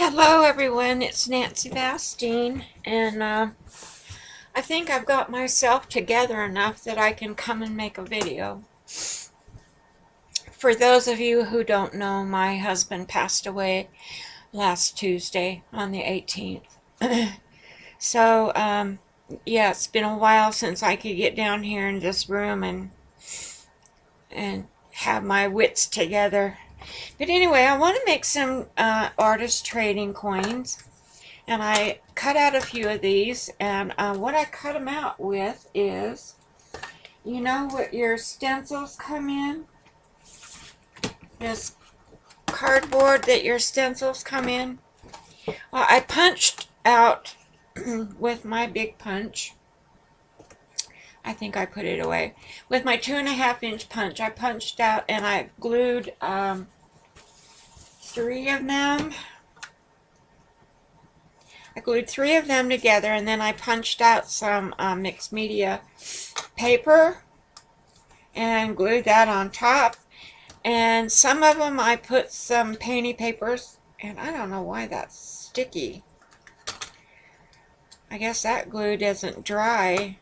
Hello everyone, it's Nancy Vastine and uh, I think I've got myself together enough that I can come and make a video. For those of you who don't know, my husband passed away last Tuesday on the 18th. so, um, yeah, it's been a while since I could get down here in this room and and have my wits together but anyway, I want to make some uh, artist trading coins. And I cut out a few of these. And uh, what I cut them out with is, you know what your stencils come in? This cardboard that your stencils come in. Well, I punched out with my big punch. I think I put it away. With my two and a half inch punch, I punched out and I glued um, three of them. I glued three of them together and then I punched out some uh, mixed media paper and glued that on top. And some of them I put some painty papers and I don't know why that's sticky. I guess that glue doesn't dry.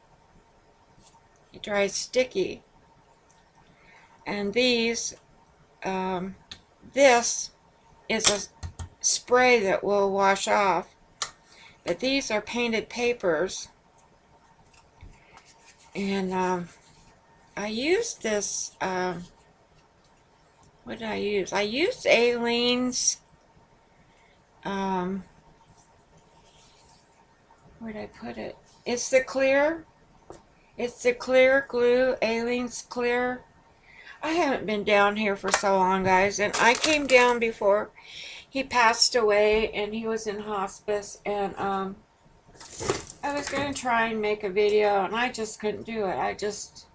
It dries sticky. And these, um, this is a spray that will wash off. But these are painted papers. And um, I used this, um, what did I use? I used Aleene's, um, where did I put it? It's the clear, it's the clear glue, Aleene's clear I haven't been down here for so long, guys. And I came down before he passed away and he was in hospice. And um, I was going to try and make a video and I just couldn't do it. I just,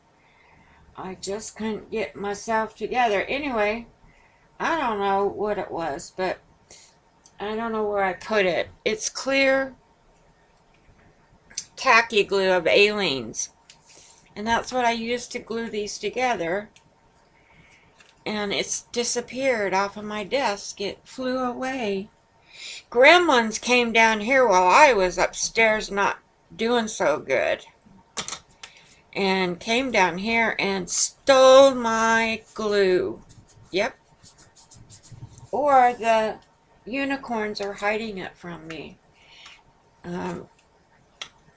I just couldn't get myself together. Anyway, I don't know what it was, but I don't know where I put it. It's clear tacky glue of Aleene's. And that's what I used to glue these together and it's disappeared off of my desk. It flew away. Gremlins came down here while I was upstairs not doing so good. And came down here and stole my glue. Yep. Or the unicorns are hiding it from me. Um,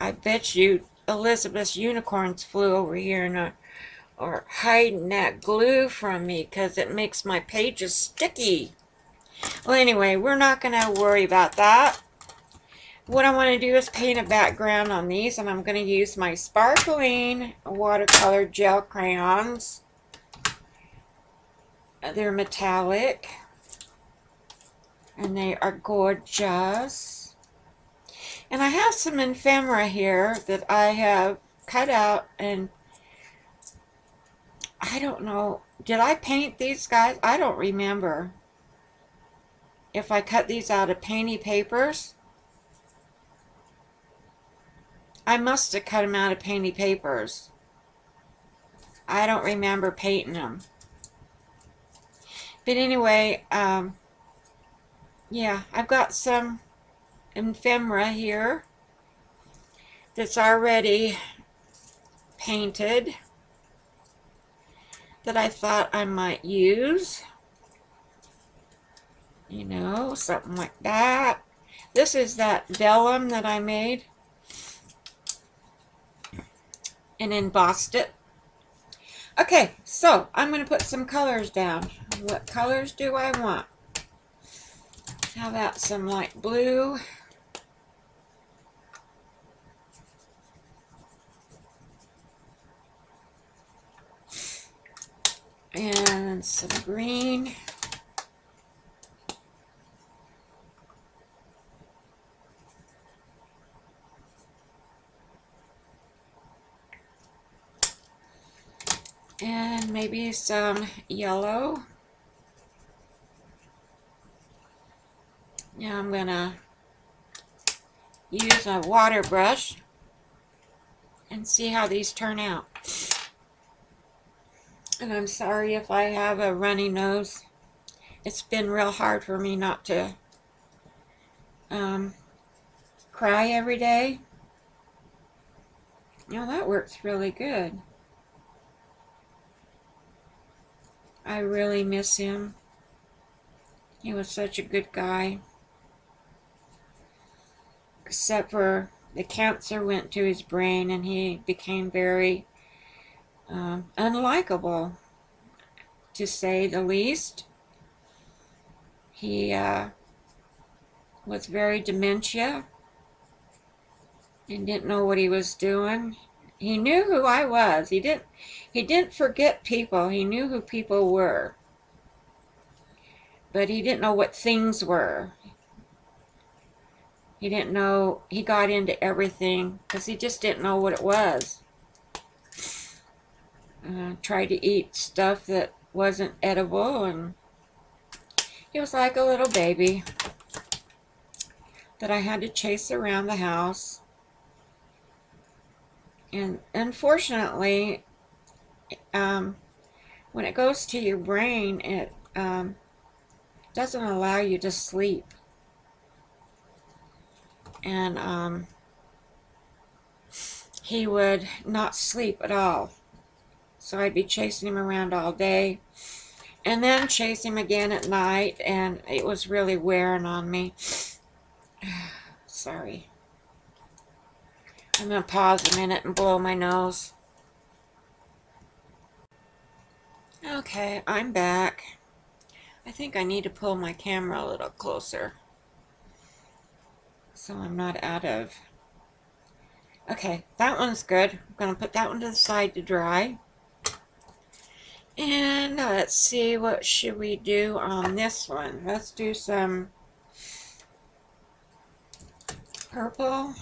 I bet you Elizabeth's unicorns flew over here and are hiding that glue from me because it makes my pages sticky. Well, anyway, we're not going to worry about that. What I want to do is paint a background on these, and I'm going to use my sparkling watercolor gel crayons. They're metallic, and they are gorgeous. And I have some ephemera here that I have cut out and I don't know. Did I paint these guys? I don't remember. If I cut these out of painty papers. I must have cut them out of painty papers. I don't remember painting them. But anyway, um, yeah, I've got some ephemera here that's already painted that I thought I might use. You know, something like that. This is that vellum that I made and embossed it. Okay, so I'm going to put some colors down. What colors do I want? How about some light blue? and some green. And maybe some yellow. Now I'm going to use a water brush and see how these turn out. And I'm sorry if I have a runny nose. It's been real hard for me not to um, cry every day. You know, that works really good. I really miss him. He was such a good guy. Except for the cancer went to his brain and he became very um, unlikable, to say the least. He uh, was very dementia and didn't know what he was doing. He knew who I was. He didn't he didn't forget people. He knew who people were. But he didn't know what things were. He didn't know he got into everything because he just didn't know what it was. Uh, tried to eat stuff that wasn't edible and he was like a little baby that I had to chase around the house and unfortunately, um, when it goes to your brain, it um, doesn't allow you to sleep. And um, he would not sleep at all. So I'd be chasing him around all day and then chase him again at night and it was really wearing on me. Sorry. I'm going to pause a minute and blow my nose. Okay, I'm back. I think I need to pull my camera a little closer. So I'm not out of... Okay, that one's good. I'm going to put that one to the side to dry. And let's see, what should we do on this one? Let's do some purple.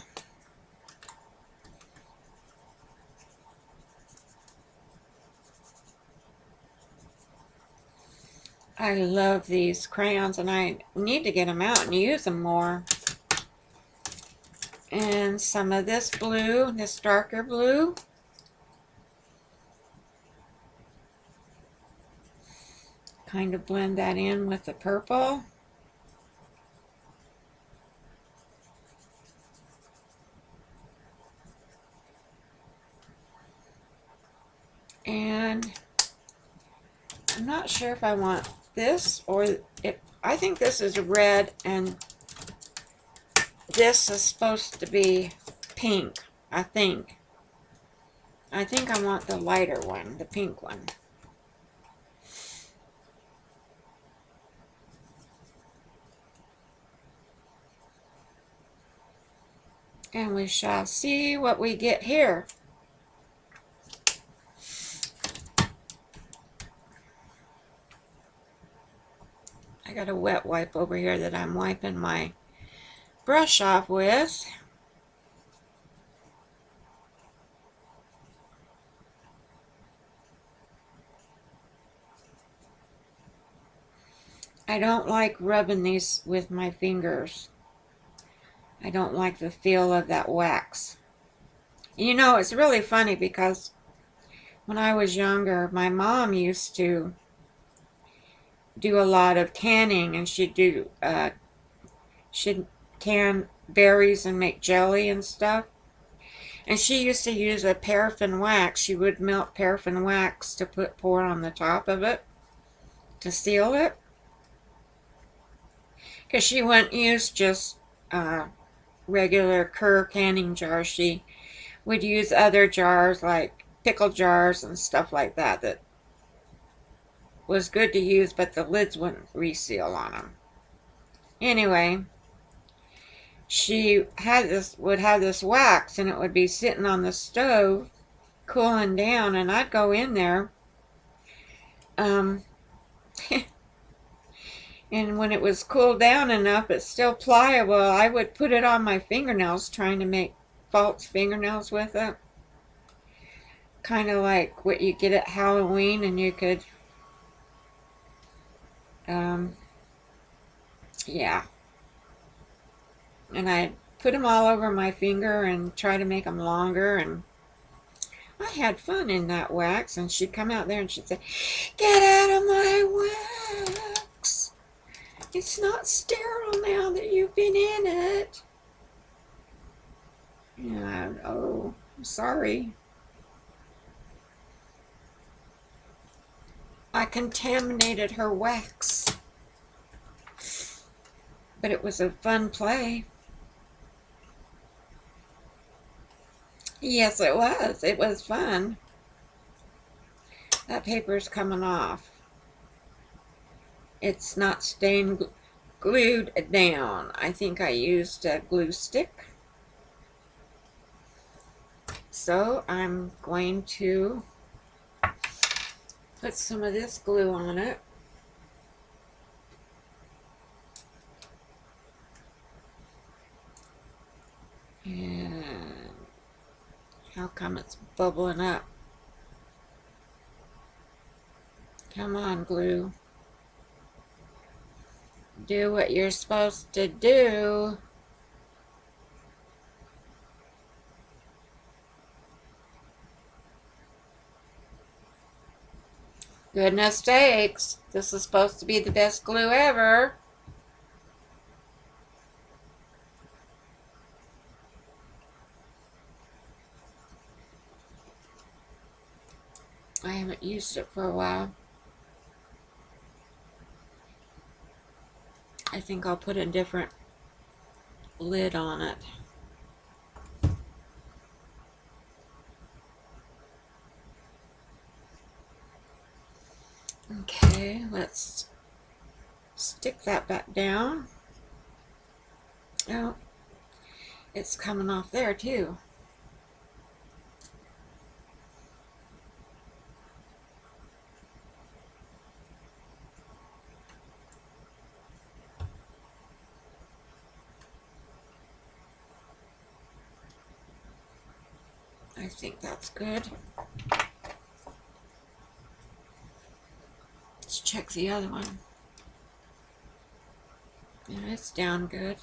I love these crayons and I need to get them out and use them more. And some of this blue, this darker blue. Kind of blend that in with the purple. And I'm not sure if I want this or it I think this is red and this is supposed to be pink I think I think I want the lighter one the pink one and we shall see what we get here I got a wet wipe over here that I'm wiping my brush off with. I don't like rubbing these with my fingers. I don't like the feel of that wax. You know, it's really funny because when I was younger, my mom used to do a lot of canning and she'd do uh, she'd can berries and make jelly and stuff. And she used to use a paraffin wax. She would melt paraffin wax to put pour on the top of it to seal it. Because she wouldn't use just uh, regular Kerr canning jars she would use other jars like pickle jars and stuff like that that was good to use, but the lids wouldn't reseal on them. Anyway, she had this would have this wax and it would be sitting on the stove cooling down and I'd go in there um and when it was cooled down enough it's still pliable I would put it on my fingernails trying to make false fingernails with it kind of like what you get at Halloween and you could um, yeah. And I put them all over my finger and try to make them longer and I had fun in that wax and she'd come out there and she'd say, get out of my wax. It's not sterile now that you've been in it. Yeah, oh, I'm sorry. I contaminated her wax. But it was a fun play. Yes, it was. It was fun. That paper's coming off. It's not staying glued down. I think I used a glue stick. So I'm going to put some of this glue on it. And how come it's bubbling up? Come on, glue. Do what you're supposed to do. Goodness sakes, this is supposed to be the best glue ever. I haven't used it for a while. I think I'll put a different lid on it. Okay, let's stick that back down. Oh, it's coming off there too. Think that's good. Let's check the other one. Yeah, it's down good.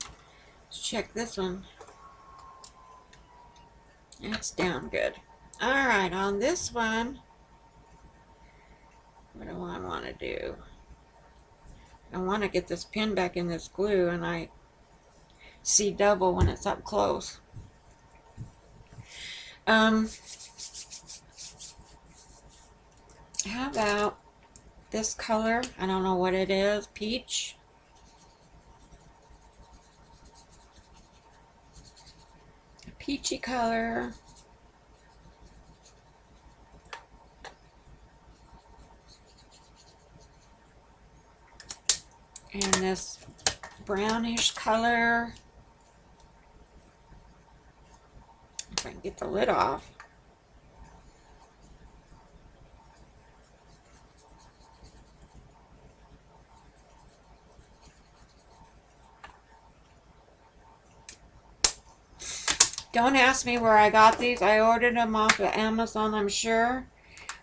Let's check this one. It's down good. Alright, on this one, what do I want to do? I want to get this pin back in this glue and I see double when it's up close. Um, how about this color? I don't know what it is. Peach. Peachy color. And this brownish color. If I can get the lid off. Don't ask me where I got these. I ordered them off of Amazon, I'm sure.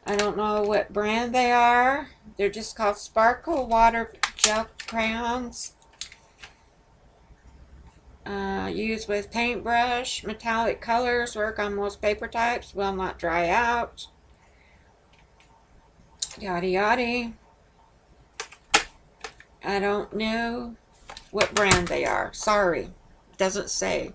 I don't know what brand they are. They're just called Sparkle Water Gel Crayons. Uh, used with paintbrush. Metallic colors work on most paper types. Will not dry out. Yada yada. I don't know what brand they are. Sorry. Doesn't say.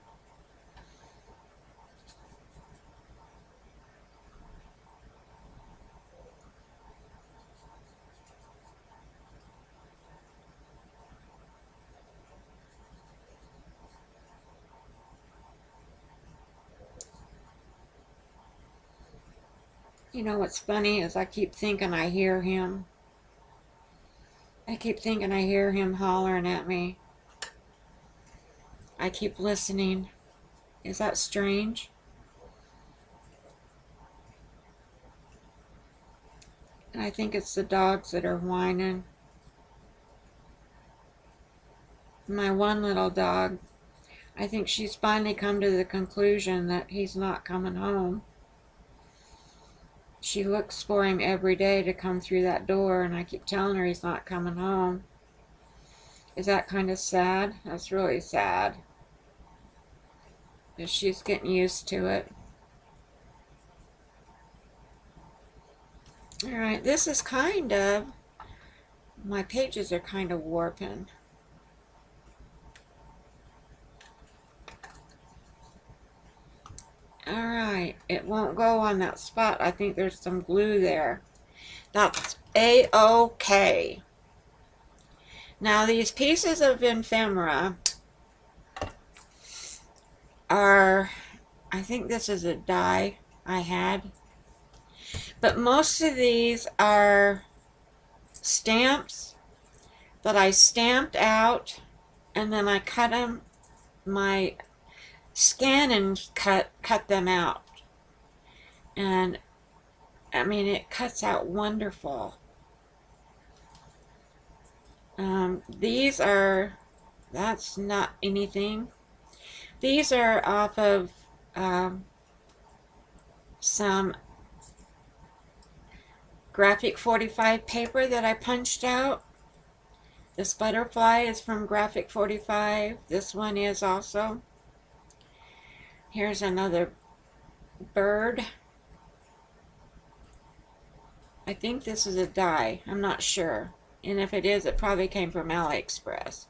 You know what's funny is I keep thinking I hear him. I keep thinking I hear him hollering at me. I keep listening. Is that strange? And I think it's the dogs that are whining. My one little dog, I think she's finally come to the conclusion that he's not coming home she looks for him every day to come through that door, and I keep telling her he's not coming home. Is that kind of sad? That's really sad. Because she's getting used to it. Alright, this is kind of My pages are kind of warping. Alright, it won't go on that spot. I think there's some glue there. That's A-OK. Now these pieces of ephemera are, I think this is a die I had. But most of these are stamps that I stamped out and then I cut them, my scan and cut, cut them out. And I mean, it cuts out wonderful. Um, these are, that's not anything. These are off of um, some graphic 45 paper that I punched out. This butterfly is from graphic 45. This one is also. Here's another bird. I think this is a die. I'm not sure. And if it is, it probably came from AliExpress.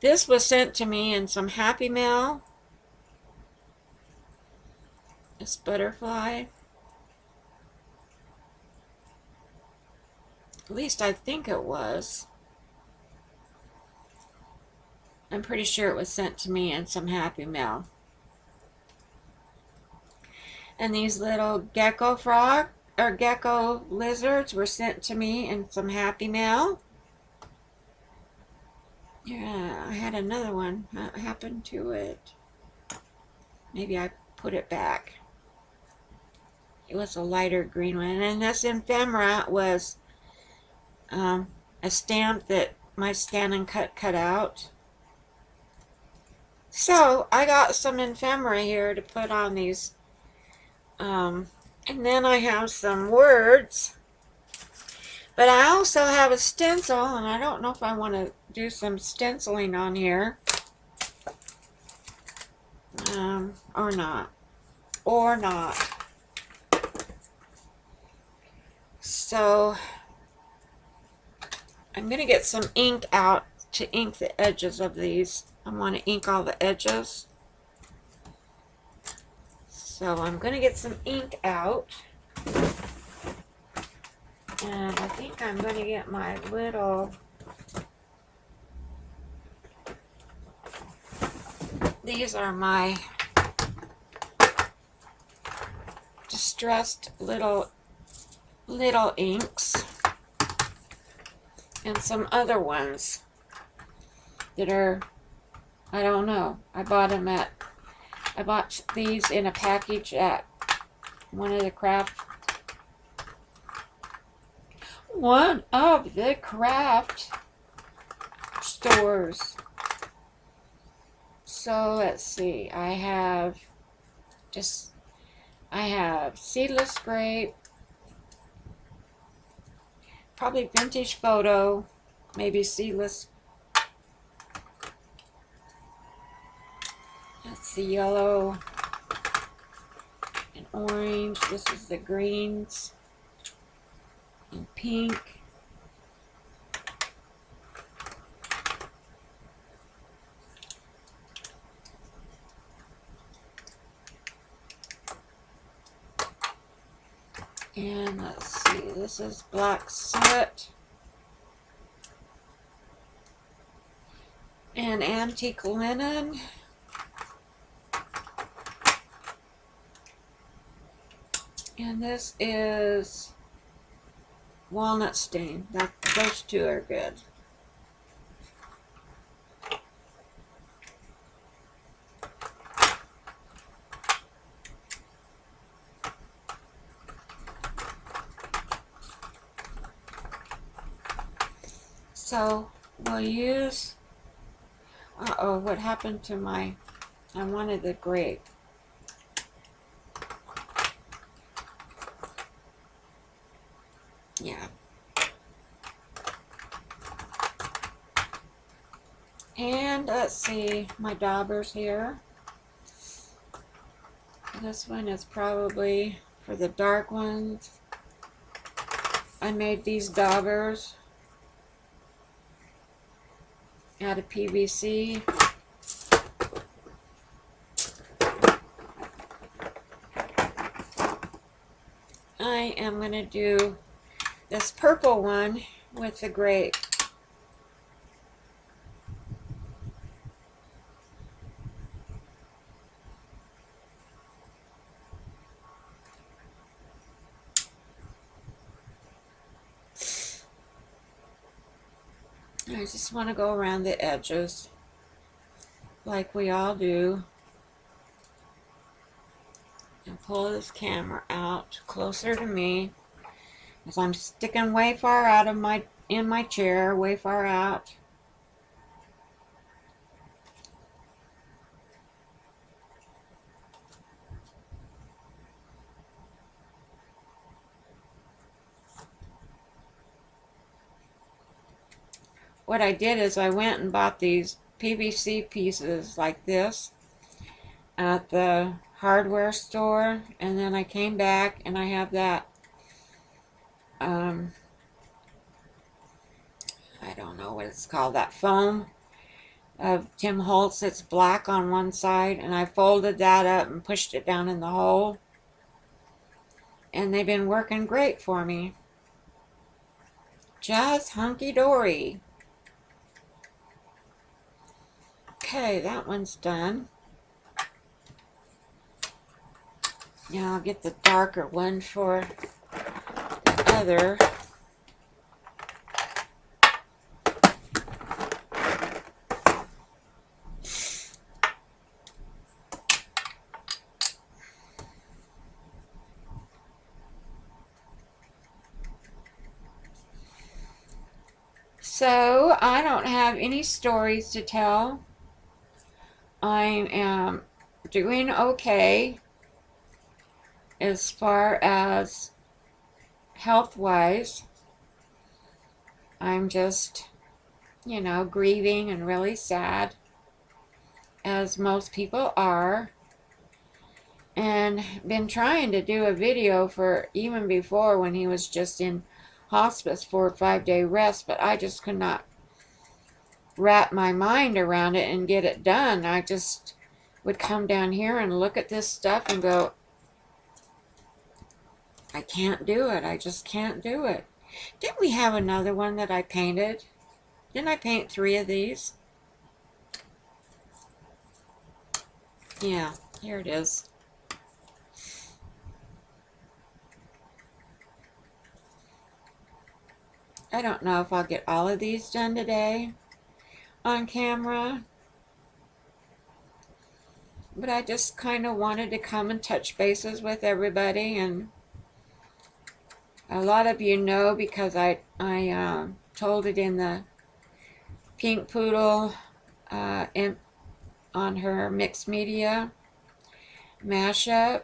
This was sent to me in some Happy Mail. This butterfly. At least I think it was. I'm pretty sure it was sent to me in some Happy Mail. And these little gecko frog or gecko lizards were sent to me in some Happy Mail. Yeah, I had another one. What happened to it? Maybe I put it back. It was a lighter green one. And this ephemera was um, a stamp that my scan and cut cut out. So I got some ephemera here to put on these. Um, and then I have some words. But I also have a stencil, and I don't know if I want to do some stenciling on here. Um, or not. Or not. So, I'm going to get some ink out to ink the edges of these. I want to ink all the edges. So I'm going to get some ink out. And I think I'm going to get my little these are my distressed little little inks and some other ones that are, I don't know. I bought them at, I bought these in a package at one of the craft, one of the craft stores. So let's see, I have just, I have seedless grape, probably vintage photo, maybe seedless. That's the yellow and orange. This is the greens and pink. And let's see, this is black soot. And antique linen. And this is walnut stain. That, those two are good. So we'll use, uh-oh, what happened to my, I wanted the grape. Yeah. And let's see, my daubers here. This one is probably for the dark ones. I made these daubers out of PVC. I am going to do this purple one with the grape. I just want to go around the edges like we all do and pull this camera out closer to me. As I'm sticking way far out of my in my chair way far out what I did is I went and bought these PVC pieces like this at the hardware store and then I came back and I have that um, I don't know what it's called that foam of Tim Holtz it's black on one side and I folded that up and pushed it down in the hole. And they've been working great for me. Just hunky-dory Okay, that one's done. Now I'll get the darker one for the other. So I don't have any stories to tell. I am doing okay as far as health wise. I'm just, you know, grieving and really sad, as most people are. And been trying to do a video for even before when he was just in hospice for a five day rest, but I just could not wrap my mind around it and get it done. I just would come down here and look at this stuff and go, I can't do it. I just can't do it. Didn't we have another one that I painted? Didn't I paint three of these? Yeah, here it is. I don't know if I'll get all of these done today on camera. But I just kind of wanted to come and touch bases with everybody. And a lot of you know because I, I uh, told it in the Pink Poodle uh, in, on her mixed media mashup.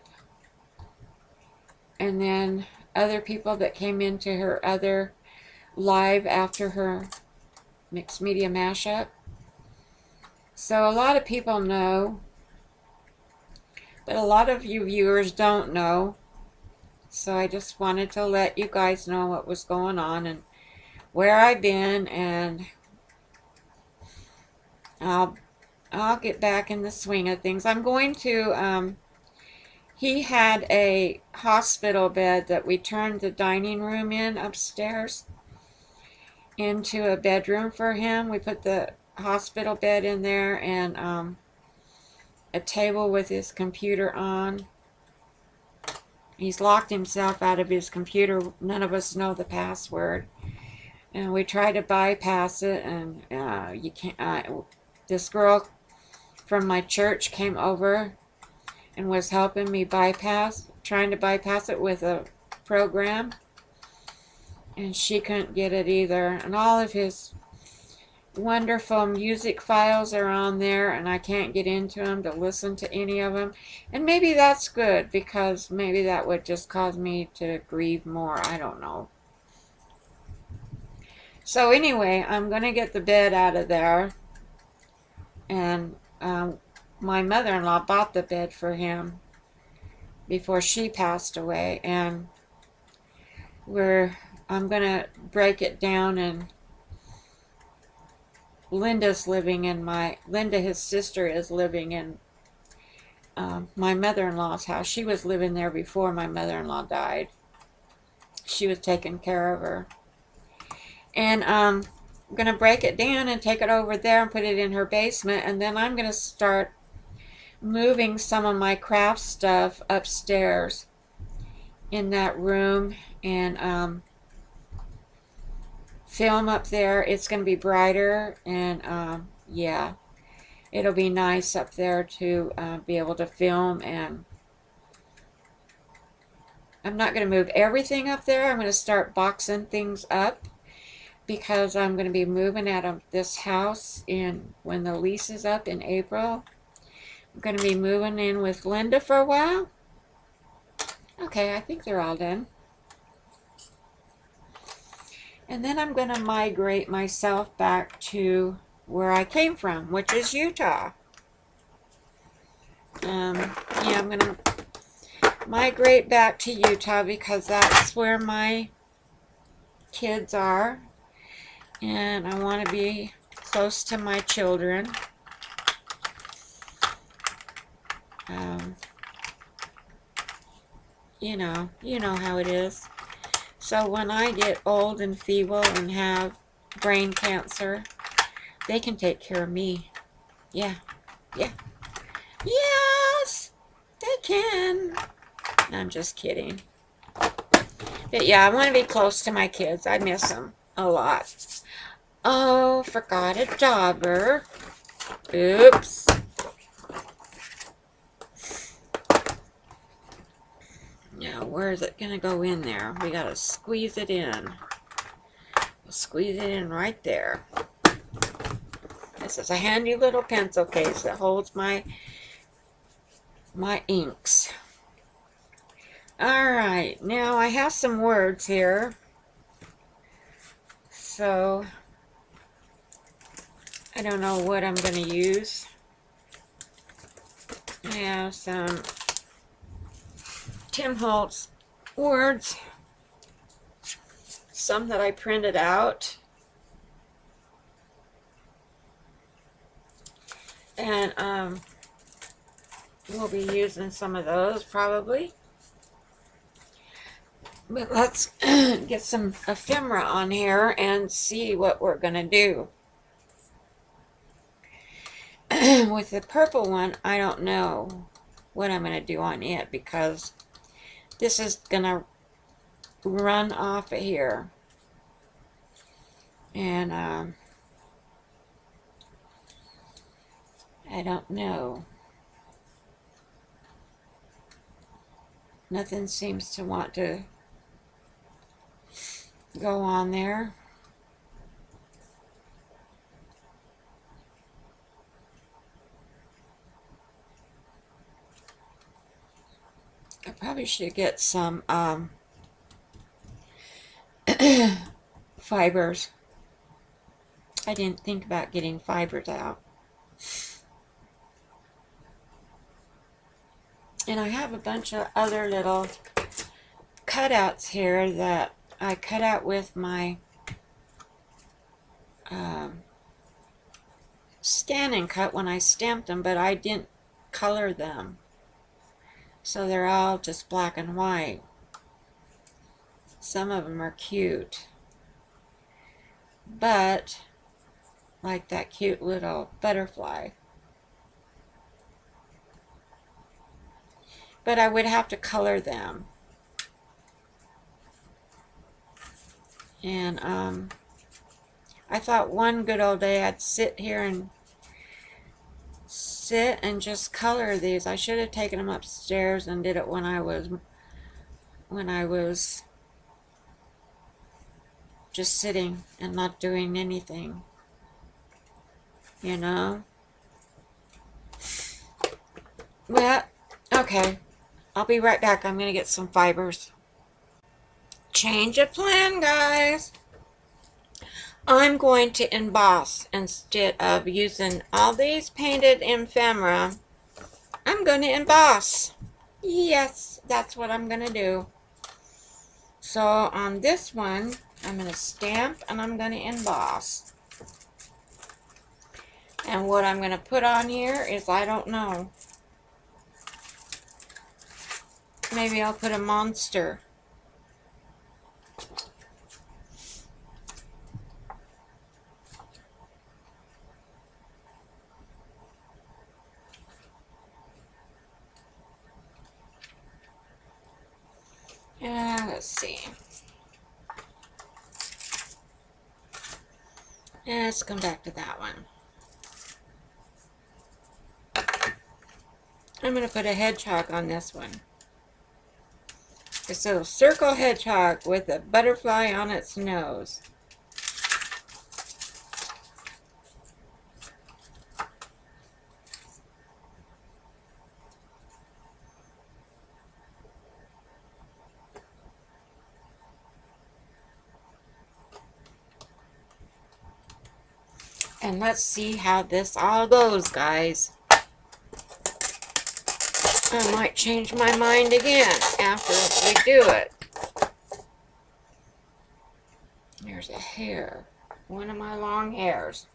And then other people that came into her other live after her mixed media mashup. So a lot of people know, but a lot of you viewers don't know. So I just wanted to let you guys know what was going on and where I've been and I'll I'll get back in the swing of things. I'm going to um, he had a hospital bed that we turned the dining room in upstairs into a bedroom for him. We put the hospital bed in there and um, a table with his computer on. He's locked himself out of his computer. None of us know the password. And we try to bypass it and uh, you can't. Uh, this girl from my church came over and was helping me bypass, trying to bypass it with a program and she couldn't get it either. And all of his wonderful music files are on there and I can't get into them to listen to any of them. And maybe that's good because maybe that would just cause me to grieve more. I don't know. So anyway, I'm going to get the bed out of there. And um, my mother-in-law bought the bed for him before she passed away. And we're I'm going to break it down and Linda's living in my Linda, his sister, is living in um, my mother-in-law's house. She was living there before my mother-in-law died. She was taking care of her, and um, I'm gonna break it down and take it over there and put it in her basement, and then I'm gonna start moving some of my craft stuff upstairs in that room and um, film up there. It's going to be brighter and um, yeah, it'll be nice up there to uh, be able to film and I'm not going to move everything up there. I'm going to start boxing things up because I'm going to be moving out of this house in when the lease is up in April. I'm going to be moving in with Linda for a while. Okay, I think they're all done. And then I'm going to migrate myself back to where I came from, which is Utah. Um, yeah, I'm going to migrate back to Utah because that's where my kids are. And I want to be close to my children. Um, you know, you know how it is. So when I get old and feeble and have brain cancer, they can take care of me. Yeah, yeah. Yes, they can. I'm just kidding. But yeah, I want to be close to my kids. I miss them a lot. Oh, forgot a dauber. Oops. Now, where is it going to go in there? We got to squeeze it in. We'll squeeze it in right there. This is a handy little pencil case that holds my my inks. Alright, now I have some words here. So, I don't know what I'm going to use. I have some Tim Holtz words. Some that I printed out. And um, we'll be using some of those probably. But let's get some ephemera on here and see what we're going to do. With the purple one, I don't know what I'm going to do on it because this is going to run off of here. And um, I don't know. Nothing seems to want to go on there. I probably should get some um, fibers. I didn't think about getting fibers out. And I have a bunch of other little cutouts here that I cut out with my um, cut when I stamped them, but I didn't color them. So they're all just black and white. Some of them are cute. But, like that cute little butterfly. But I would have to color them. And um, I thought one good old day I'd sit here and sit and just color these. I should have taken them upstairs and did it when I was when I was just sitting and not doing anything. You know? Well, okay. I'll be right back. I'm going to get some fibers. Change of plan, guys. I'm going to emboss instead of using all these painted ephemera. I'm going to emboss. Yes, that's what I'm going to do. So on this one, I'm going to stamp and I'm going to emboss. And what I'm going to put on here is I don't know. Maybe I'll put a monster. Yeah, let's see. let's come back to that one. I'm going to put a hedgehog on this one. It's a circle hedgehog with a butterfly on its nose. Let's see how this all goes, guys. I might change my mind again after we do it. There's a hair. One of my long hairs.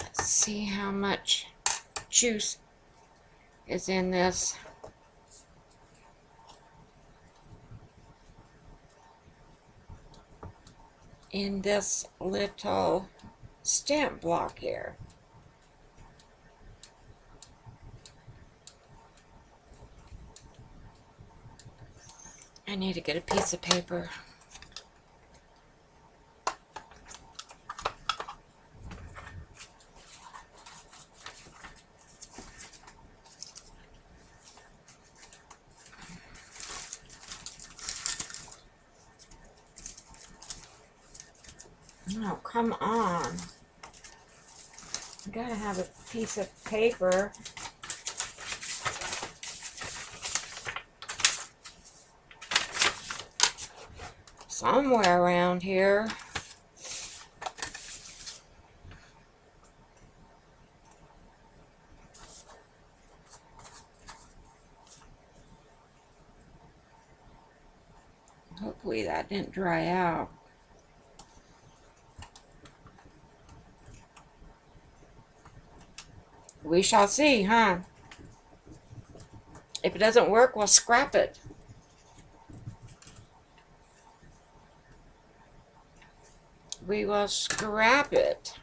Let's see how much juice is in this. In this little stamp block here. I need to get a piece of paper. Oh, come on. I gotta have a piece of paper. somewhere around here. Hopefully that didn't dry out. We shall see, huh? If it doesn't work, we'll scrap it. we will scrap it.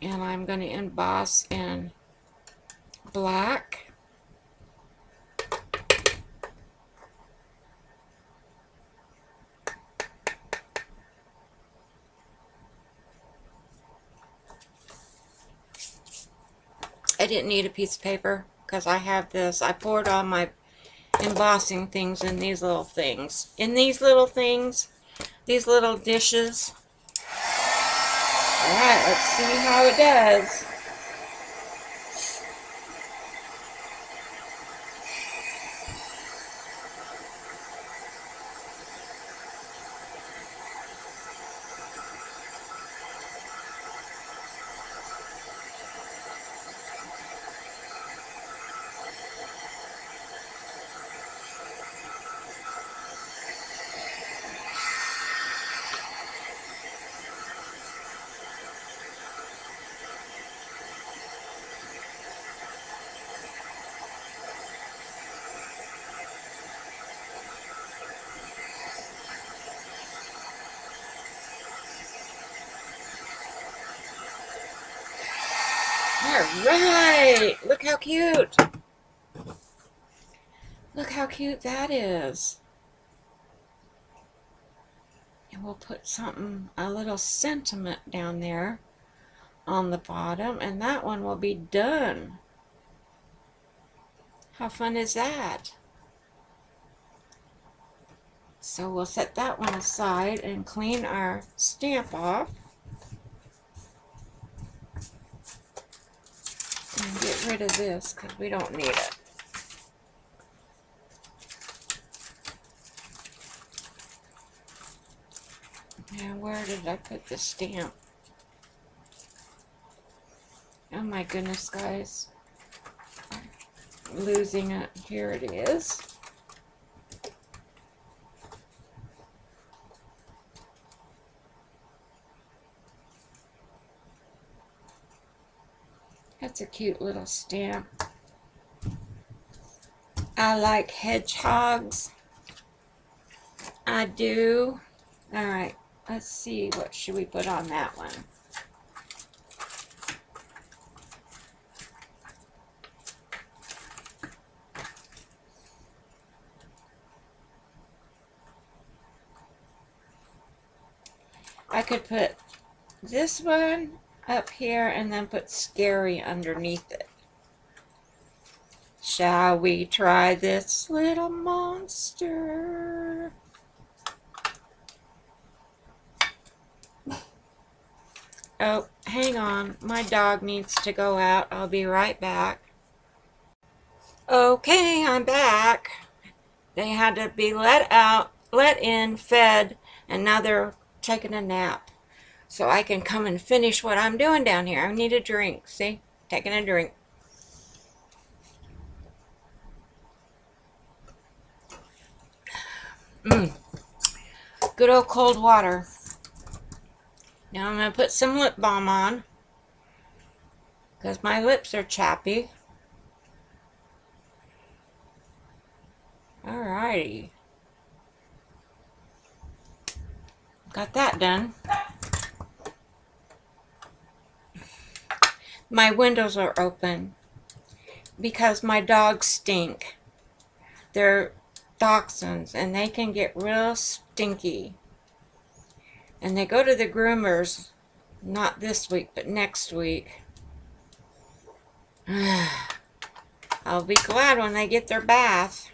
And I'm going to emboss in black. I didn't need a piece of paper because I have this. I poured on my embossing things in these little things. In these little things, these little dishes. Alright, let's see how it does. Alright! Look how cute! Look how cute that is. And we'll put something, a little sentiment down there on the bottom, and that one will be done. How fun is that? So we'll set that one aside and clean our stamp off. And get rid of this because we don't need it. Now, where did I put the stamp? Oh my goodness, guys. I'm losing it. Here it is. That's a cute little stamp. I like hedgehogs. I do. Alright, let's see. What should we put on that one? I could put this one up here and then put scary underneath it. Shall we try this little monster? Oh, hang on. My dog needs to go out. I'll be right back. Okay, I'm back. They had to be let out, let in, fed, and now they're taking a nap. So I can come and finish what I'm doing down here. I need a drink. See? Taking a drink. Mmm. Good old cold water. Now I'm going to put some lip balm on. Because my lips are chappy. Alrighty. Got that done. My windows are open because my dogs stink. They're dachshunds and they can get real stinky. And they go to the groomers not this week but next week. I'll be glad when they get their bath.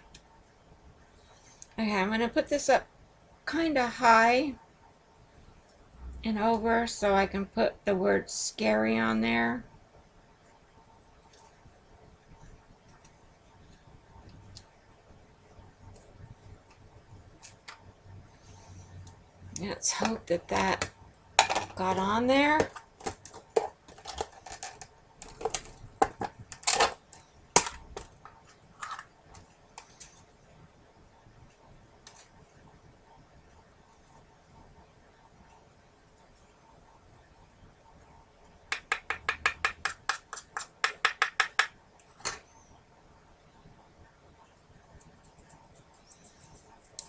Okay, I'm going to put this up kind of high and over so I can put the word scary on there. Let's hope that that got on there.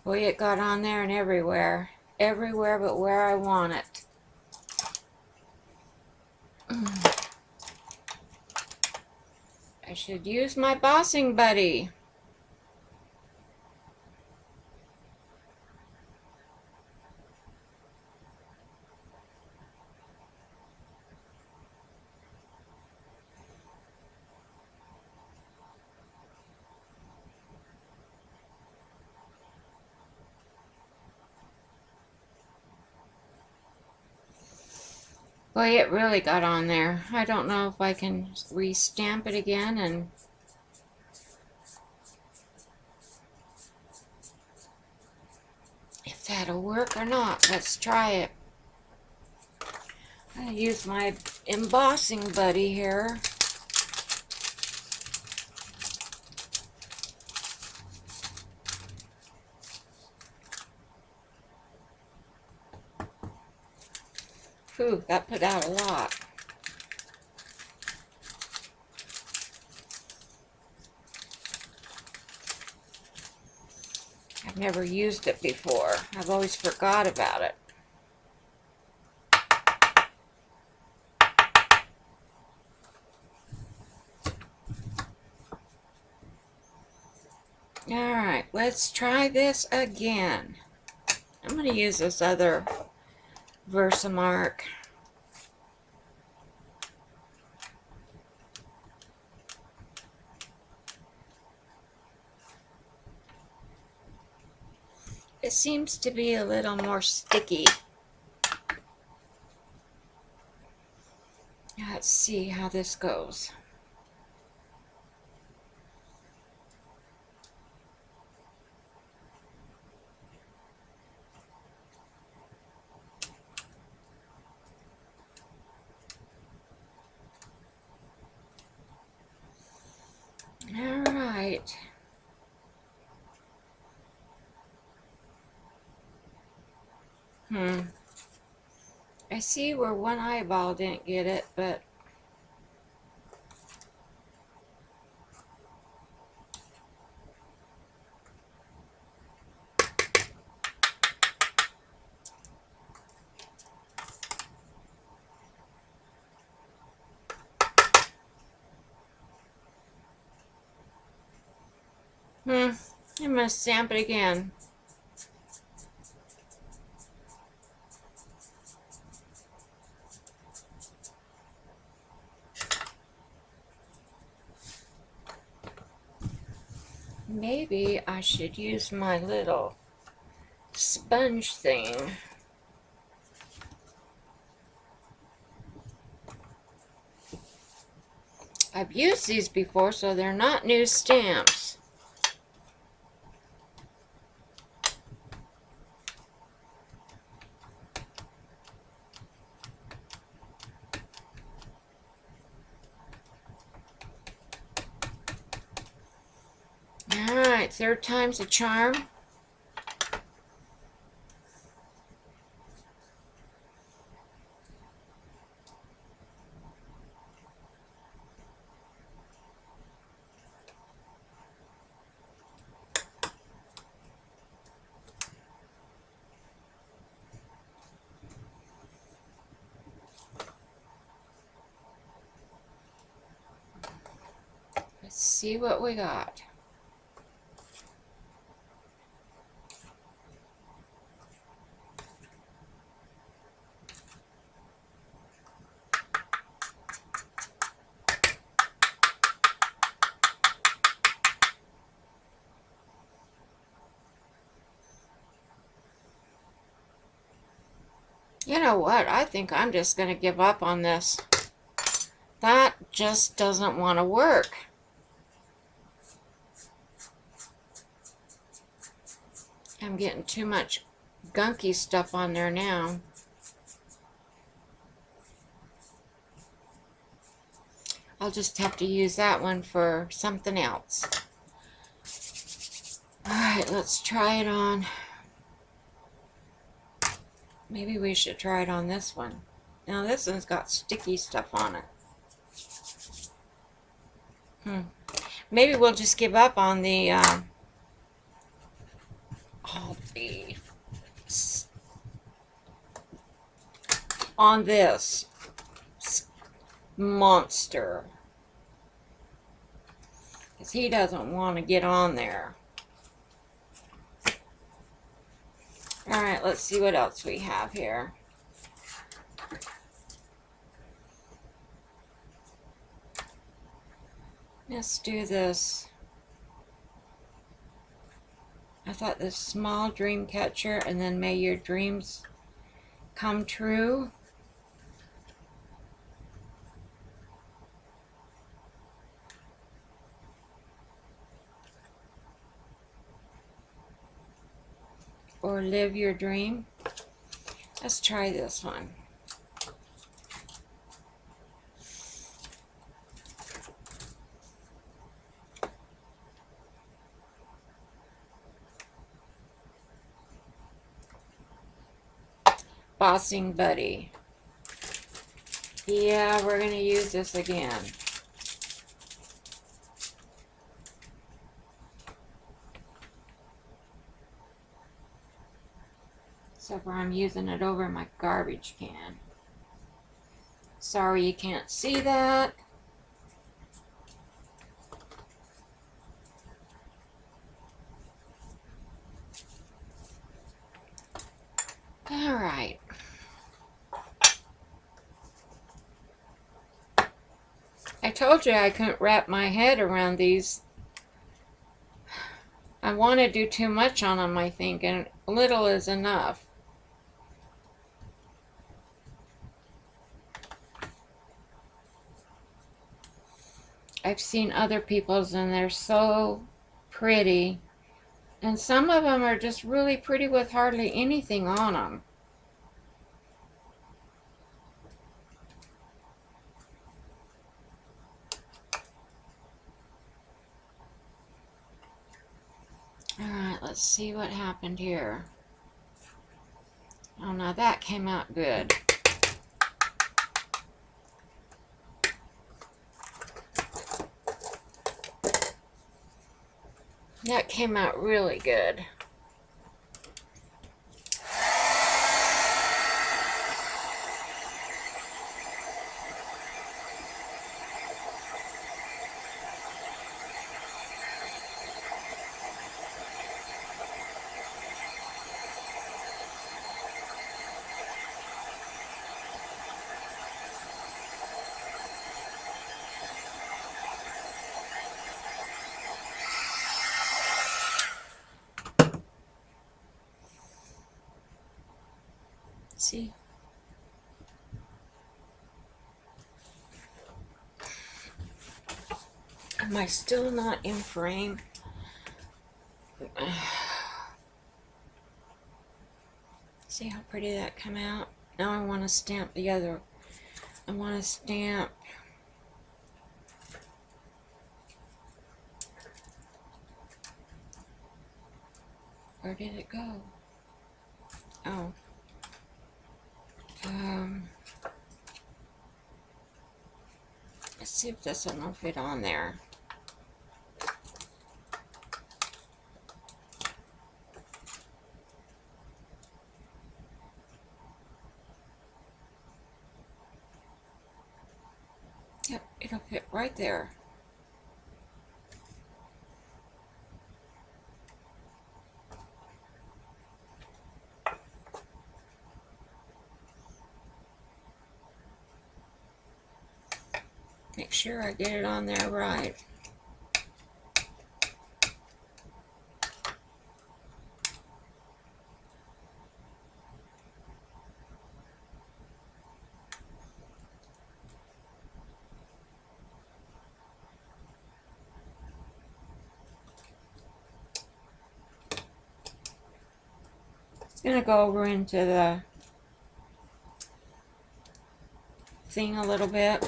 Boy, it got on there and everywhere. Everywhere but where I want it. I should use my bossing buddy. Boy, it really got on there. I don't know if I can re-stamp it again and... If that'll work or not. Let's try it. I use my embossing buddy here. Whew, that put out a lot. I've never used it before. I've always forgot about it. Alright, let's try this again. I'm going to use this other Versamark. It seems to be a little more sticky. Let's see how this goes. see where one eyeball didn't get it, but Hmm, I must stamp it again. Maybe I should use my little sponge thing. I've used these before, so they're not new stamps. Alright, third time's a charm. Let's see what we got. You know what? I think I'm just going to give up on this. That just doesn't want to work. I'm getting too much gunky stuff on there now. I'll just have to use that one for something else. Alright, let's try it on. Maybe we should try it on this one. Now this one's got sticky stuff on it. Hmm. Maybe we'll just give up on the, uh, oh, the, on this monster. Because he doesn't want to get on there. Alright, let's see what else we have here. Let's do this. I thought this small dream catcher and then may your dreams come true. Or live your dream. Let's try this one. Bossing Buddy. Yeah, we're going to use this again. Except for I'm using it over my garbage can. Sorry you can't see that. All right. I told you I couldn't wrap my head around these. I want to do too much on them, I think, and little is enough. I've seen other people's and they're so pretty. And some of them are just really pretty with hardly anything on them. Alright, let's see what happened here. Oh, now that came out good. That came out really good. see. Am I still not in frame? See how pretty that come out? Now I want to stamp the other. I want to stamp Where did it go? Oh. Um. Let's see if this one will fit on there. Yep, it'll fit right there. Make sure I get it on there right. Going to go over into the thing a little bit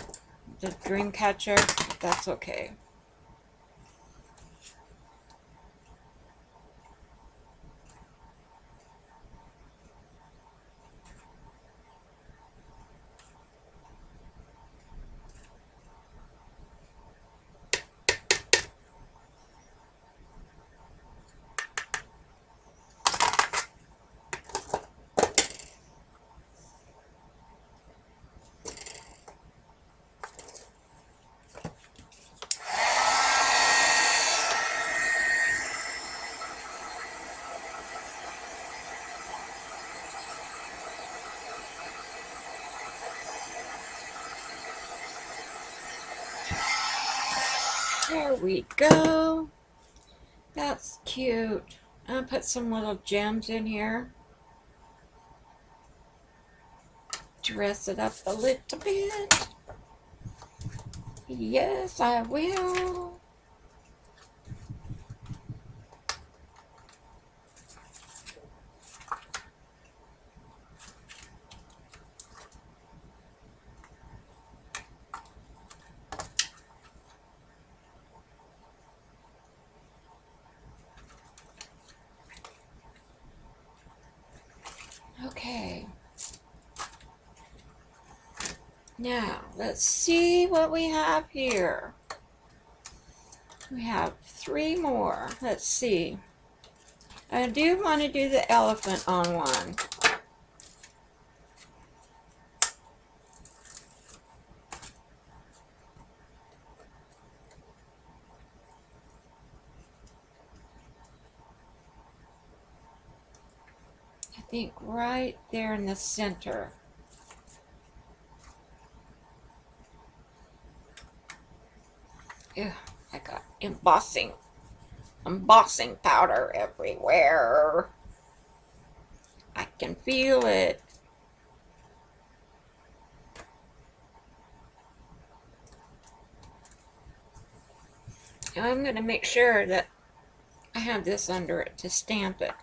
the dream catcher. That's okay. There we go. That's cute. I'll put some little gems in here. Dress it up a little bit. Yes, I will. Okay. Now, let's see what we have here. We have three more. Let's see. I do want to do the elephant on one. I think right there in the center. I got embossing, embossing powder everywhere. I can feel it. I'm going to make sure that I have this under it to stamp it.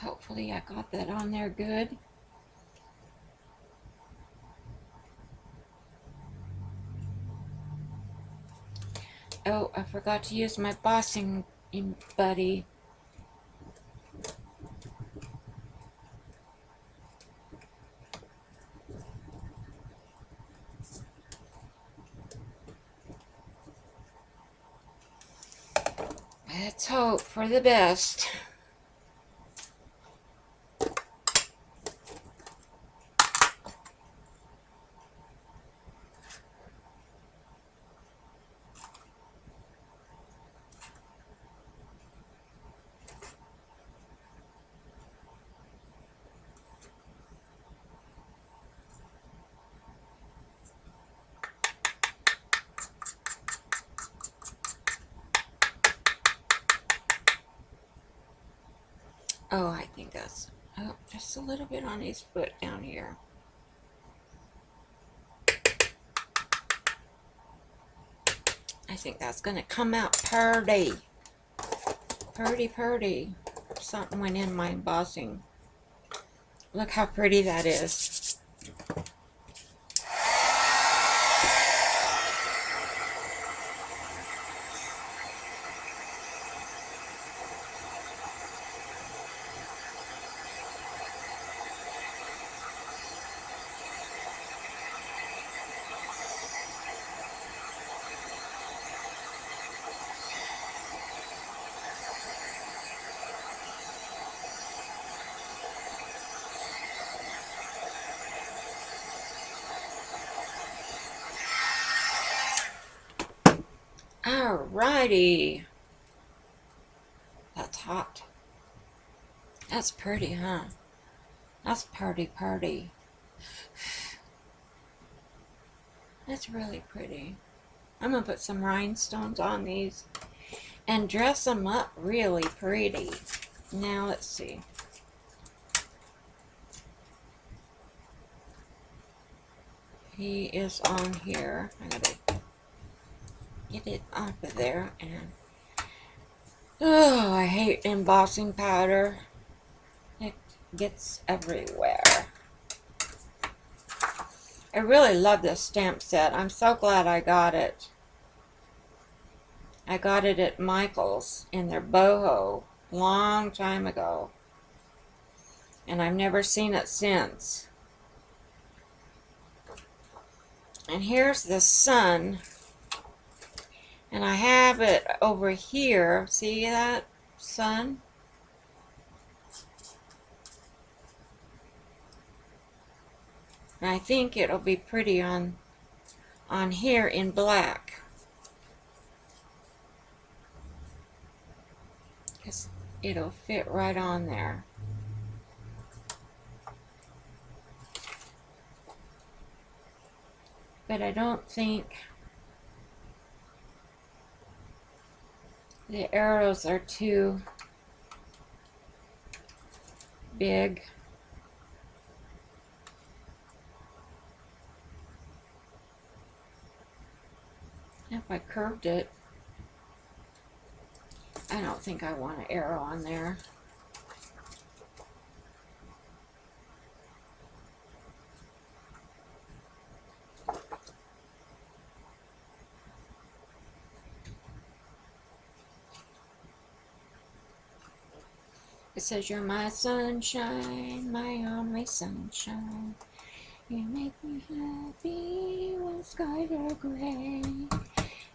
Hopefully I there good. Oh, I forgot to use my bossing buddy. Let's hope for the best. us. Oh, just a little bit on his foot down here. I think that's going to come out purdy. Purdy, purdy. Something went in my embossing. Look how pretty that is. That's hot. That's pretty, huh? That's party party. That's really pretty. I'm going to put some rhinestones on these and dress them up really pretty. Now, let's see. He is on here. I gotta get it off of there and oh I hate embossing powder. It gets everywhere. I really love this stamp set. I'm so glad I got it. I got it at Michael's in their boho long time ago. And I've never seen it since. And here's the sun and I have it over here. See that, sun? And I think it'll be pretty on on here in black. Because it'll fit right on there. But I don't think The arrows are too big. If I curved it, I don't think I want an arrow on there. Says, You're my sunshine, my only sunshine. You make me happy when skies are gray.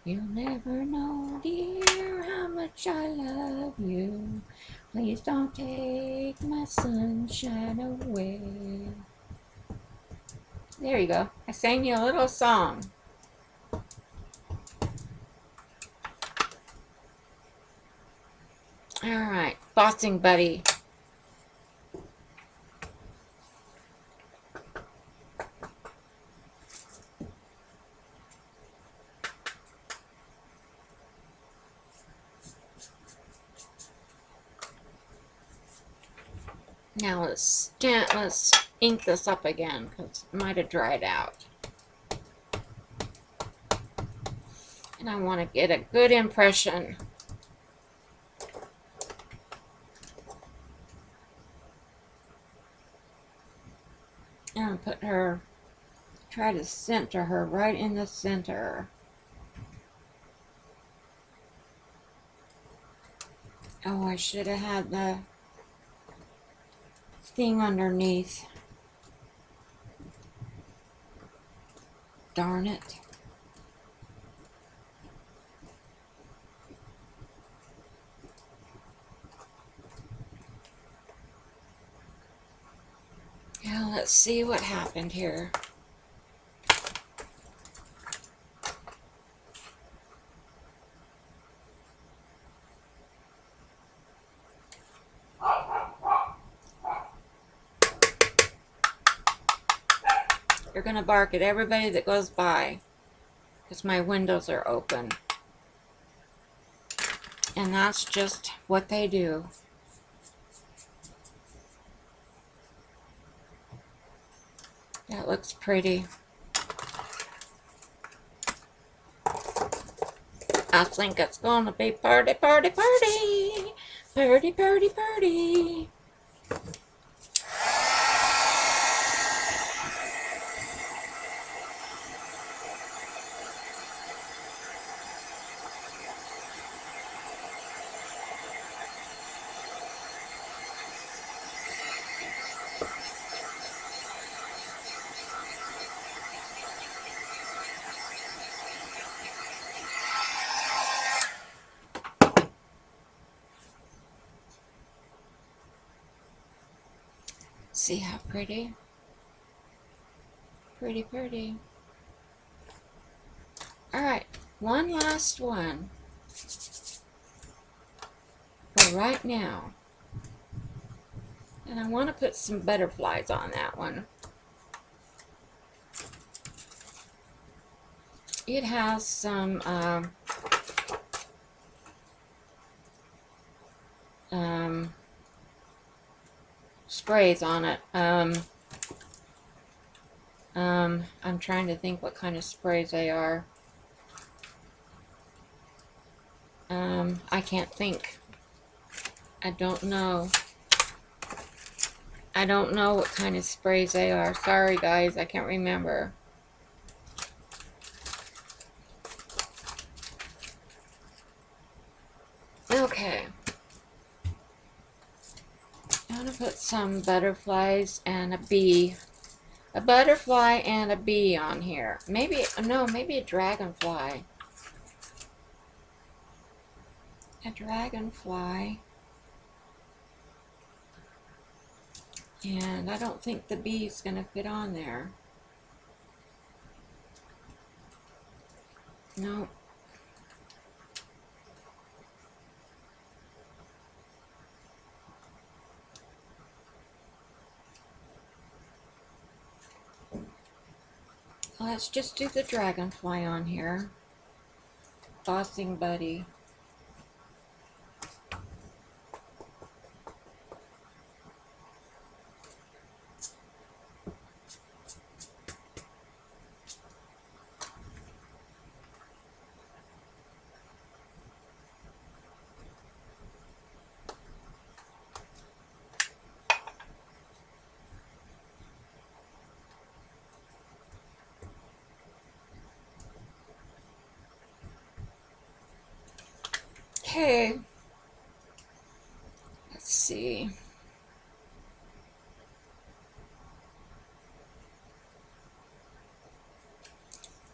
You'll never know, dear, how much I love you. Please don't take my sunshine away. There you go. I sang you a little song. All right, bossing buddy. Now let's let's ink this up again because it might have dried out. And I want to get a good impression and put her, try to center her right in the center. Oh, I should have had the thing underneath. Darn it. Let's see what happened here. You're going to bark at everybody that goes by because my windows are open. And that's just what they do. That looks pretty. I think it's gonna be party, party, party. Party, party, party. See how pretty? Pretty, pretty. Alright, one last one. For right now. And I want to put some butterflies on that one. It has some um, um, sprays on it. Um, um, I'm trying to think what kind of sprays they are. Um, I can't think. I don't know. I don't know what kind of sprays they are. Sorry, guys. I can't remember. Okay. I'm to put some butterflies and a bee. A butterfly and a bee on here. Maybe, no, maybe a dragonfly. A dragonfly. And I don't think the bee's going to fit on there. Nope. Let's just do the dragonfly on here. Bossing Buddy. Okay. Let's see.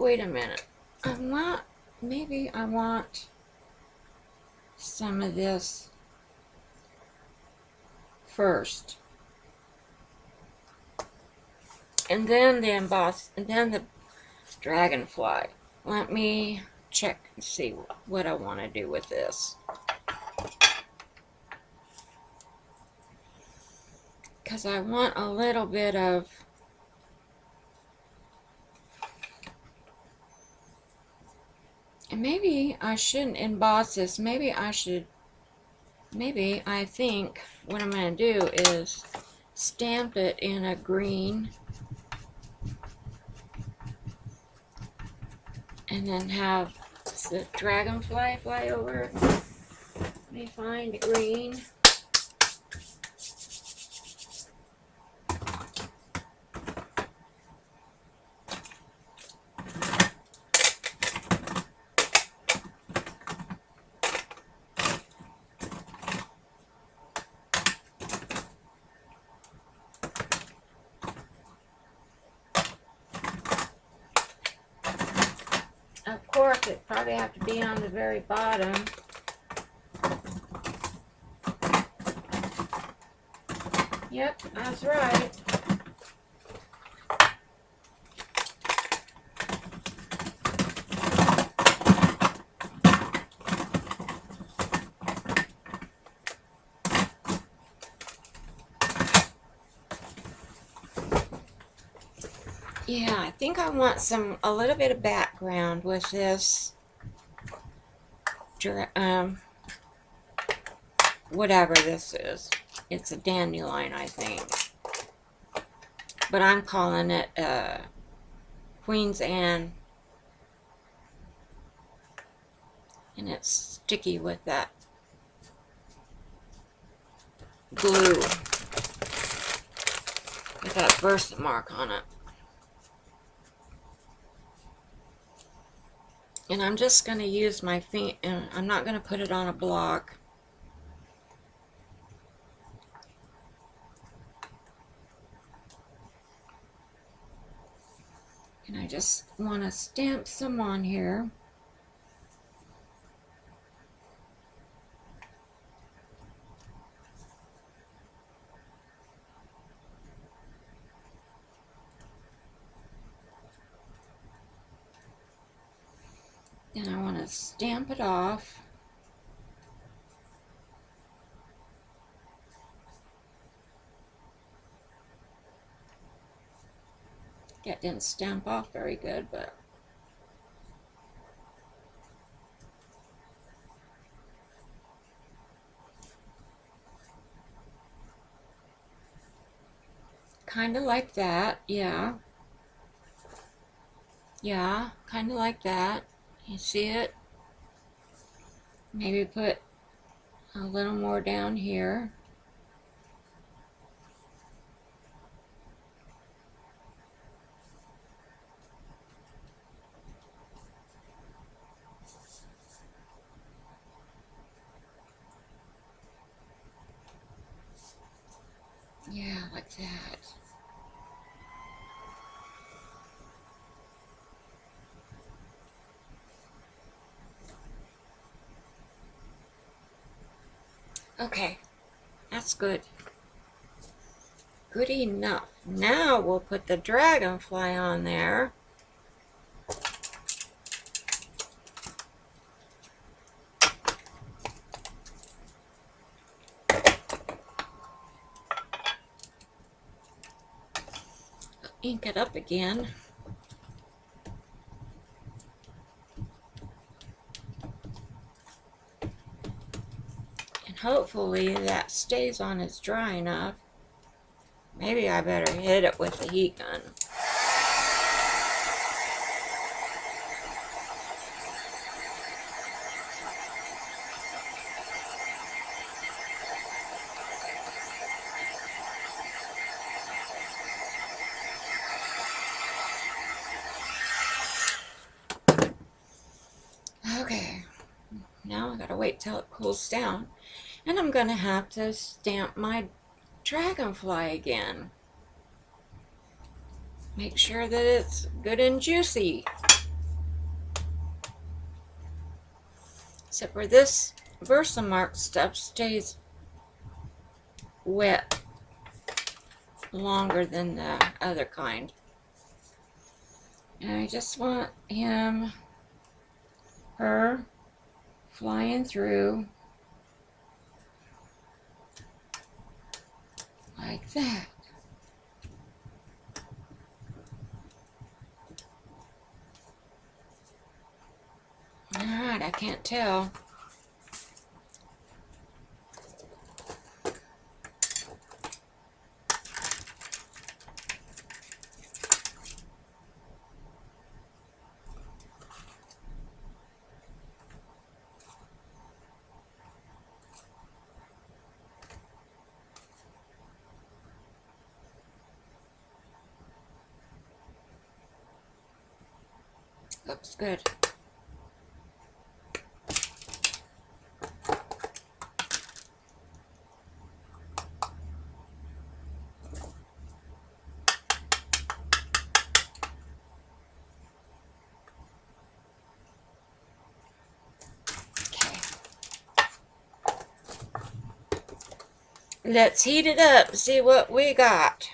Wait a minute. I want, maybe I want some of this first. And then the emboss, and then the dragonfly. Let me check and see what I want to do with this. Because I want a little bit of maybe I shouldn't emboss this. Maybe I should, maybe I think what I'm going to do is stamp it in a green and then have the dragonfly fly over. Let me find green. course, it probably have to be on the very bottom. Yep, that's right. Yeah, I think I want some, a little bit of background with this, um, whatever this is. It's a dandelion, I think. but I'm calling it uh, Queen's Anne. And it's sticky with that glue with that Versamark on it. And I'm just going to use my feet, and I'm not going to put it on a block. And I just want to stamp some on here. Then I want to it off. That didn't stamp off very good, but kind of like that, yeah. Yeah, kind of like that. You see it? Maybe put a little more down here. Yeah, like that. Okay, that's good. Good enough. Now we'll put the dragonfly on there. Ink it up again. Hopefully that stays on it's dry enough. Maybe I better hit it with the heat gun. Okay, now I gotta wait till it cools down. And I'm going to have to stamp my dragonfly again. Make sure that it's good and juicy. Except for this Versamark stuff stays wet longer than the other kind. And I just want him, her, flying through like that. Alright, I can't tell. Looks good. Let's heat it up, see what we got.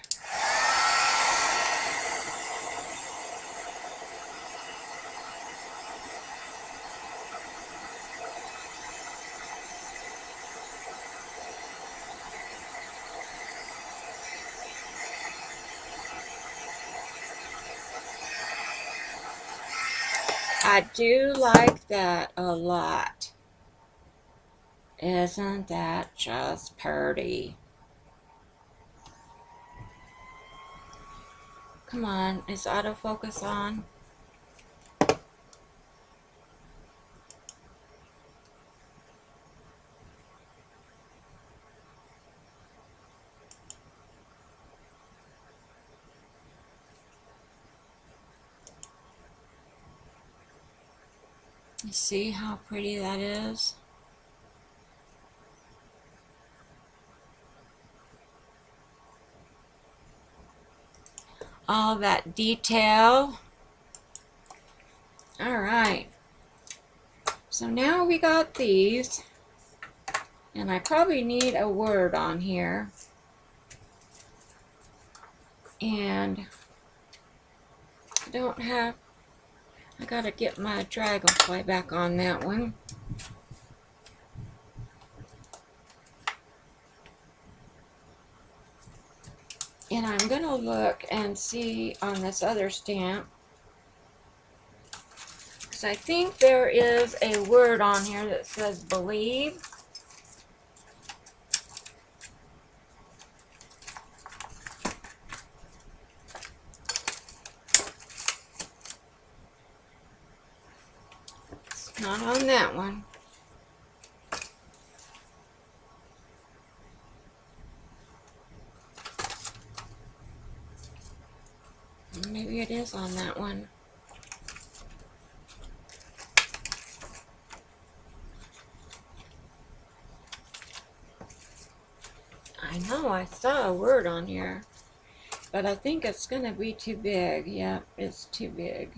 I do like that a lot. Isn't that just pretty? Come on, is autofocus on? See how pretty that is? All that detail. All right. So now we got these. And I probably need a word on here. And I don't have I gotta get my dragonfly back on that one. And I'm gonna look and see on this other stamp. Because I think there is a word on here that says believe. Not on that one. Maybe it is on that one. I know, I on here. But I think it's going to be too big. Yep, it's too big.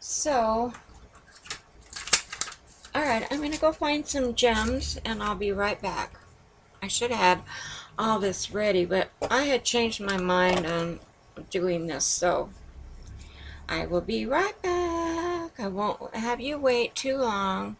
So, alright, I'm going to go find some gems and I'll be right back. I should have had all this ready, but I had changed my mind on doing this, so I will be right back. I won't have you wait too long.